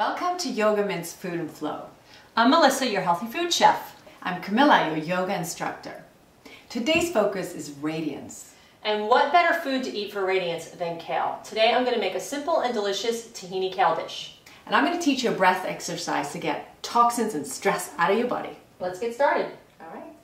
Welcome to Yogamint's Food and Flow. I'm Melissa, your healthy food chef. I'm Camilla, your yoga instructor. Today's focus is radiance. And what better food to eat for radiance than kale? Today I'm going to make a simple and delicious tahini kale dish. And I'm going to teach you a breath exercise to get toxins and stress out of your body. Let's get started. All right.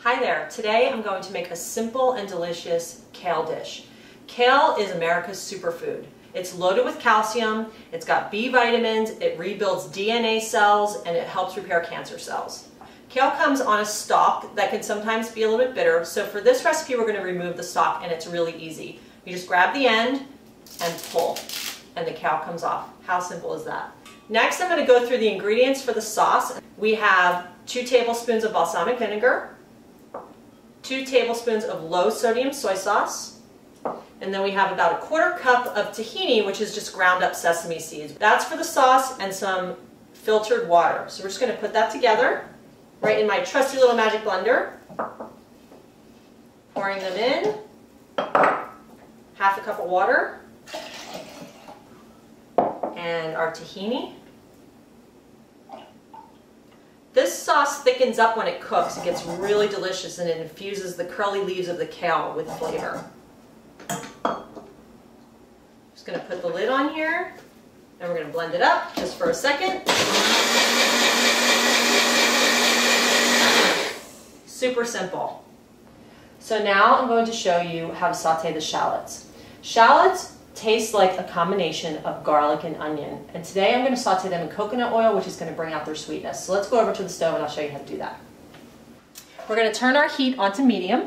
Hi there. Today I'm going to make a simple and delicious kale dish. Kale is America's superfood. It's loaded with calcium, it's got B vitamins, it rebuilds DNA cells, and it helps repair cancer cells. Kale comes on a stalk that can sometimes be a little bit bitter, so for this recipe we're going to remove the stalk and it's really easy. You just grab the end and pull, and the kale comes off. How simple is that? Next I'm going to go through the ingredients for the sauce. We have two tablespoons of balsamic vinegar, two tablespoons of low sodium soy sauce, and then we have about a quarter cup of tahini, which is just ground up sesame seeds. That's for the sauce and some filtered water. So we're just going to put that together right in my trusty little magic blender. Pouring them in. Half a cup of water. And our tahini. This sauce thickens up when it cooks. It gets really delicious and it infuses the curly leaves of the kale with flavor. Just going to put the lid on here and we're going to blend it up just for a second. Super simple. So now I'm going to show you how to saute the shallots. Shallots taste like a combination of garlic and onion. And today I'm going to saute them in coconut oil, which is going to bring out their sweetness. So let's go over to the stove and I'll show you how to do that. We're going to turn our heat onto medium.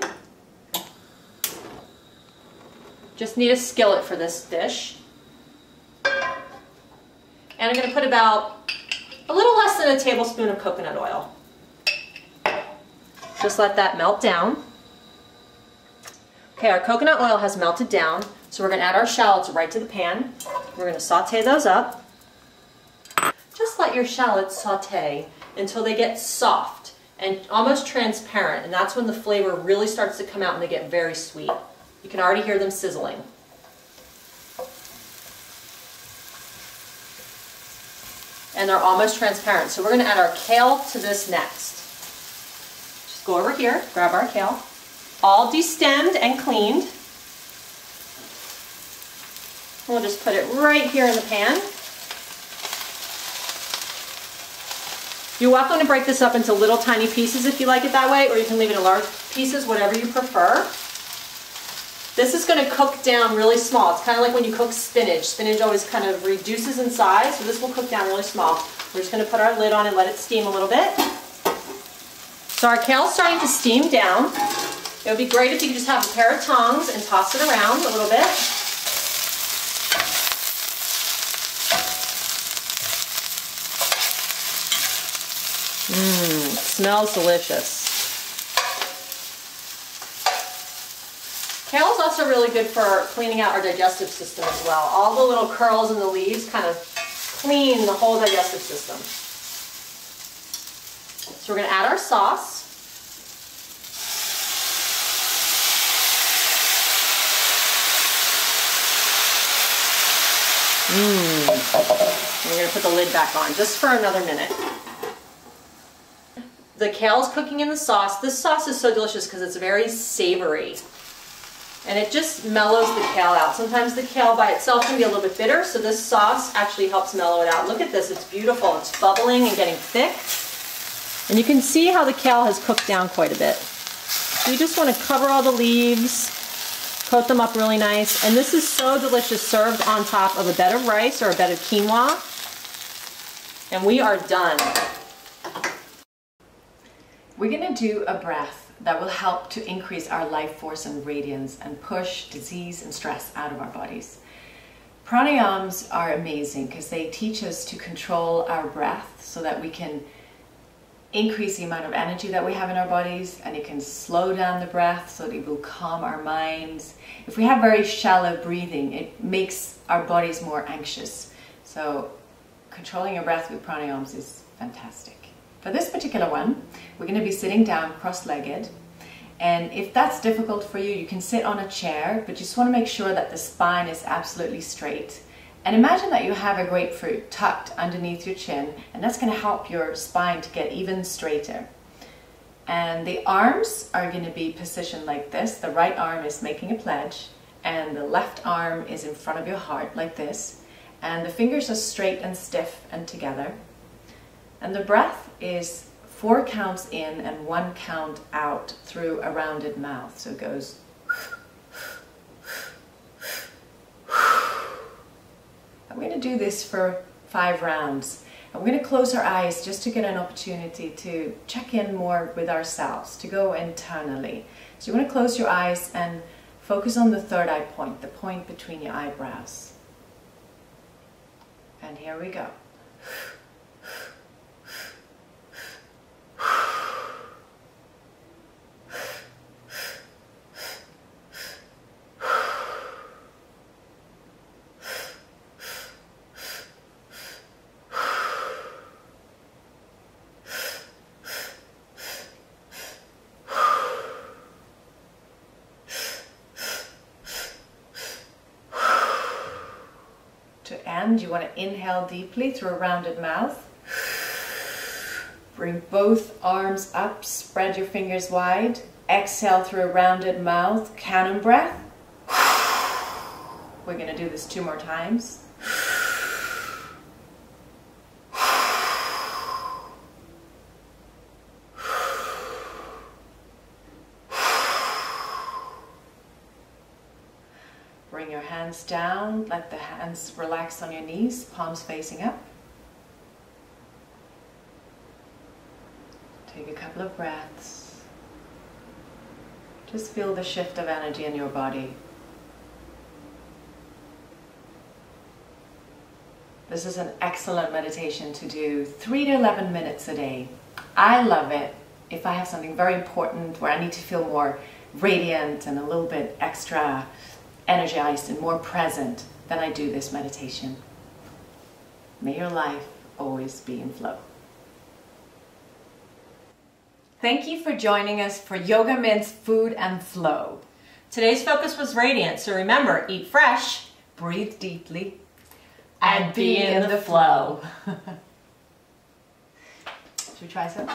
Just need a skillet for this dish. And I'm going to put about a little less than a tablespoon of coconut oil. Just let that melt down. Okay, our coconut oil has melted down, so we're going to add our shallots right to the pan. We're going to saute those up. Just let your shallots saute until they get soft and almost transparent, and that's when the flavor really starts to come out and they get very sweet. You can already hear them sizzling. And they're almost transparent. So we're going to add our kale to this next. Just go over here, grab our kale. All destemmed and cleaned. We'll just put it right here in the pan. You're welcome to break this up into little tiny pieces if you like it that way, or you can leave it in large pieces, whatever you prefer. This is going to cook down really small. It's kind of like when you cook spinach. Spinach always kind of reduces in size, so this will cook down really small. We're just going to put our lid on and let it steam a little bit. So our kale's starting to steam down. It would be great if you could just have a pair of tongs and toss it around a little bit. Mmm, smells delicious. Kale is also really good for cleaning out our digestive system as well. All the little curls in the leaves kind of clean the whole digestive system. So we're going to add our sauce. Mmm. We're going to put the lid back on just for another minute. The kale is cooking in the sauce. This sauce is so delicious because it's very savory and it just mellows the kale out. Sometimes the kale by itself can be a little bit bitter, so this sauce actually helps mellow it out. Look at this, it's beautiful. It's bubbling and getting thick. And you can see how the kale has cooked down quite a bit. So you just want to cover all the leaves, coat them up really nice. And this is so delicious served on top of a bed of rice or a bed of quinoa. And we are done. We're going to do a breath that will help to increase our life force and radiance and push disease and stress out of our bodies. Pranayams are amazing because they teach us to control our breath so that we can increase the amount of energy that we have in our bodies and it can slow down the breath so that it will calm our minds. If we have very shallow breathing, it makes our bodies more anxious. So controlling your breath with pranayams is fantastic. For this particular one, we're going to be sitting down cross-legged. And if that's difficult for you, you can sit on a chair, but you just want to make sure that the spine is absolutely straight And imagine that you have a grapefruit tucked underneath your chin, and that's going to help your spine to get even straighter. And the arms are going to be positioned like this. The right arm is making a pledge, and the left arm is in front of your heart like this. And the fingers are straight and stiff and together. And the breath is four counts in and one count out through a rounded mouth. So it goes I'm going to do this for five rounds. And we're going to close our eyes just to get an opportunity to check in more with ourselves, to go internally. So you want to close your eyes and focus on the third eye point, the point between your eyebrows. And here we go. To end, you want to inhale deeply through a rounded mouth. Bring both arms up, spread your fingers wide. Exhale through a rounded mouth, cannon breath. We're going to do this two more times. Hands down, let the hands relax on your knees, palms facing up. Take a couple of breaths. Just feel the shift of energy in your body. This is an excellent meditation to do 3 to 11 minutes a day. I love it if I have something very important where I need to feel more radiant and a little bit extra energized and more present, than I do this meditation. May your life always be in flow. Thank you for joining us for Yogamint's Food and Flow. Today's focus was radiant, so remember, eat fresh Breathe deeply and be in the flow. Should we try some?